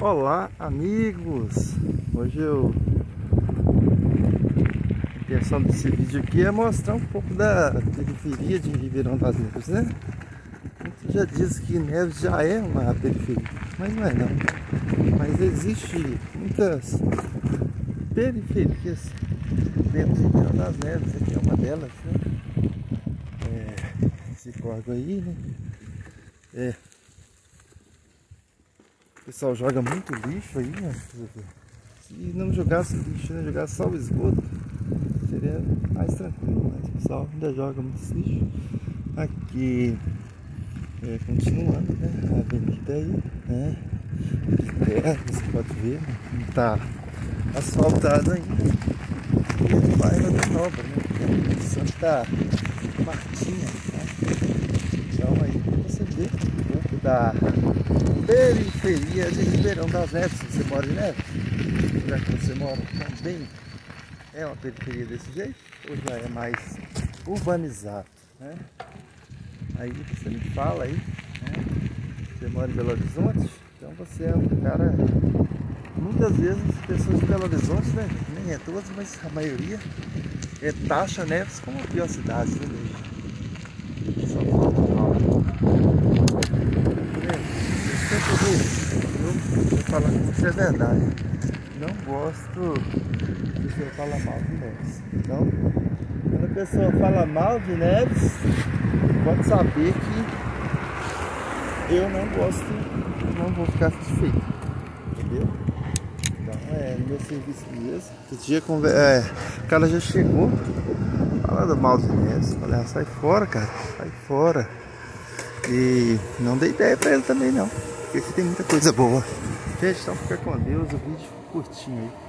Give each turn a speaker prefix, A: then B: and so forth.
A: Olá amigos, hoje eu a intenção desse vídeo aqui é mostrar um pouco da periferia de Ribeirão das Neves, né? Muitos já diz que Neves já é uma periferia, mas não é não. Mas existe muitas periferias dentro de Ribeirão das Neves, aqui é uma delas, né? É, esse córrego aí, né? É, pessoal joga muito lixo aí, né? Se não jogasse lixo, né? Jogasse só o esgoto, seria mais tranquilo. Mas o pessoal ainda joga muito lixo. Aqui, é, continuando, né? A avenida aí, né? De terra, você pode ver, né? não está asfaltado ainda. E o bairro da Nova, né? Santa Martinha, né? Então aí você vê um pouco da periferia de Ribeirão das Neves. Você mora em Neves? Já que você mora também é uma periferia desse jeito? Ou já é mais urbanizado? Né? Aí você me fala aí, né? Você mora em Belo Horizonte? Então você é um cara. Muitas vezes as pessoas de Belo Horizonte, né? Nem é todas, mas a maioria é taxa Neves como a pior cidade, né? Só falta eu vou falar com você a verdade. Não gosto de pessoa falar mal de Neves. Então, quando a pessoa fala mal de Neves, pode saber que eu não gosto, não vou ficar satisfeito. Entendeu? Então é meu serviço mesmo. Esse dia é, o cara já chegou falando mal de Neves. Falei, ah, sai fora, cara, sai fora. E não dei ideia pra ele também não. Porque aqui tem muita coisa boa. Gente, então fica com Deus, o vídeo curtinho aí.